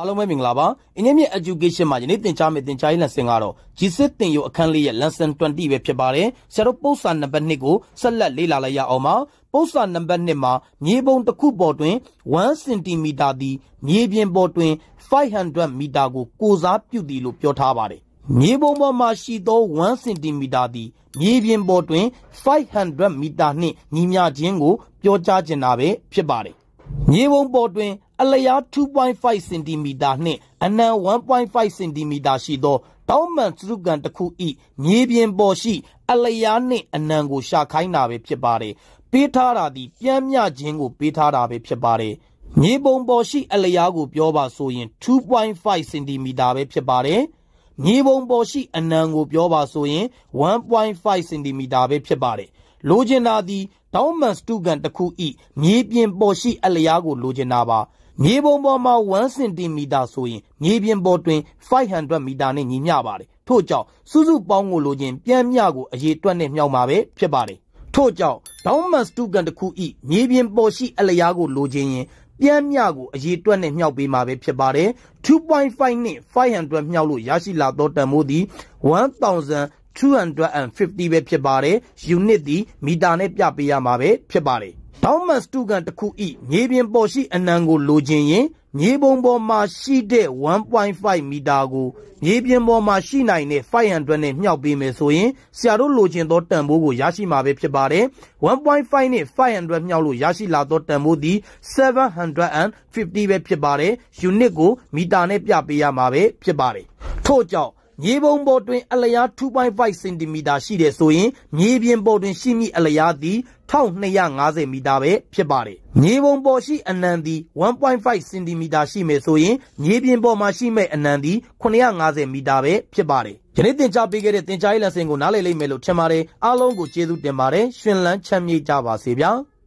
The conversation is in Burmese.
အားလုံးပဲမင်္ဂလာပါအင်းမြင့် education မှာယနေ့သင်ကြားမယ့်သင်ကြားရေး lesson ကတော့ G7 သင်ယူအခန်းလေးရဲ့ lesson 20ပဲဖြစ်ပါတယ်ဆရာတို့ပု္ပ္ပာနံပါတ်2ကိုဆက်လက်လေ့လာလိုက်ရအောင်ပါပု္ပ္ပာနံပါတ်2မှာမြေပုံတစ်ခုပေါ်တွင်1 cm သည်မြေပြင်ပေါ်တွင်500မီတာကိုကိုစားပြုသည်လို့ပြောထားပါတယ်မြေပုံပေါ်မှာရှိသော1 cm သည်မြေပြင်ပေါ်တွင်500မီတာနှင့်ညီမျှခြင်းကို ပြောကြားခြင်းတာပဲဖြစ်ပါတယ်မြေပုံပေါ်တွင် အလျား2.5စင်တီမီတာနှင့်အနံ1.5စင်တီမီတာရှိသောတောင်းမှန်စရုကန်တစ်ခု၏မြေပြင်ပေါ်ရှိ အလျားနှင့်အနံကိုရှာခိုင်းတာပဲဖြစ်ပါတယ်။ပေးထားတာသည်ပြမ်းမြခြင်းကိုပေးထားတာပဲဖြစ်ပါတယ်။မြေပုံပေါ်ရှိ အလျားကိုပြောပါဆိုရင်2.5စင်တီမီတာပဲဖြစ်ပါတယ်။မြေပုံပေါ်ရှိအနံကိုပြောပါဆိုရင်1.5စင်တီမီတာပဲဖြစ်ပါတယ်။ လိုချင်တာသည်တောင်းမှန်စတုကန်တစ်ခု၏မြေပြင်ပေါ်ရှိအလျားကိုလိုချင်တာပါ။မြေပုံပေါ်မှာ1စင်တီမီတာဆိုရင်မြေပြင်ပေါ်တွင်500မီတာနဲ့ညီမျှပါတယ်ထို့ကြောင့်စုစုပေါင်းကိုလိုချင်ပြန်မျှကိုအရေးတွက်နဲ့မြောက်မှာပဲဖြစ်ပါတယ်ထို့ကြောင့်ဒေါင်းမတ်စတူကန်တစ်ခုဤမြေပြင်ပေါ်ရှိအလျားကိုလိုချင်ရင်ပြန်မျှကိုအရေးတွက်နဲ့မြောက်ပေးမှာပဲဖြစ်ပါတယ်2.5နဲ့500မြောက်လို့ရရှိလာသောတန်ဖိုးသည် 1250ပဲဖြစ်ပါတယ် unit သည်မီတာနဲ့ပြပေးရမှာပဲဖြစ်ပါတယ်တောင်းမတ်စတူကန်တစ်ခုဤမြေပြင်ပေါ်ရှိအနံကိုလိုချင်ရင်မြေပုံပေါ်မှာရှိတဲ့1.5မီတာကိုမြေပြင်ပေါ်မှာရှိနိုင်တဲ့500နဲ့မြှောက်ပေးမယ်ဆိုရင်ဆရာတို့လိုချင်သောတန်ဖိုးကိုရရှိမှာပဲဖြစ်ပါတယ်1.5နဲ့500မြှောက်လို့ရရှိလာသောတန်ဖိုးသည်750ပဲဖြစ်ပါတယ် unit ကိုမီတာနဲ့ပြပေးရမှာပဲဖြစ်ပါတယ်ထို့ကြောင့် မြေပုံပေါ်တွင်အလျား2.5စင်တီမီတာရှိတယ်ဆိုရင်မြေပြင်ပေါ်တွင်ရှိမိအလျားသည်1250မီတာပဲဖြစ်ပါတယ်။မြေပုံပေါ်ရှိအနံသည်1.5စင်တီမီတာရှိမယ်ဆိုရင်မြေပြင်ပေါ်မှာရှိမဲ့အနံသည်950မီတာပဲဖြစ်ပါတယ်။ယနေ့သင်ကြားပေးခဲ့တဲ့သင်ကြားရေးလက်ဆင့်ကိုနားလည်လိမ့်မယ်လို့ထင်ပါတယ်။အားလုံးကိုကျေးဇူးတင်ပါတယ်။ရှင်လန်းချမ်းမြေ့ကြပါစေဗျာ။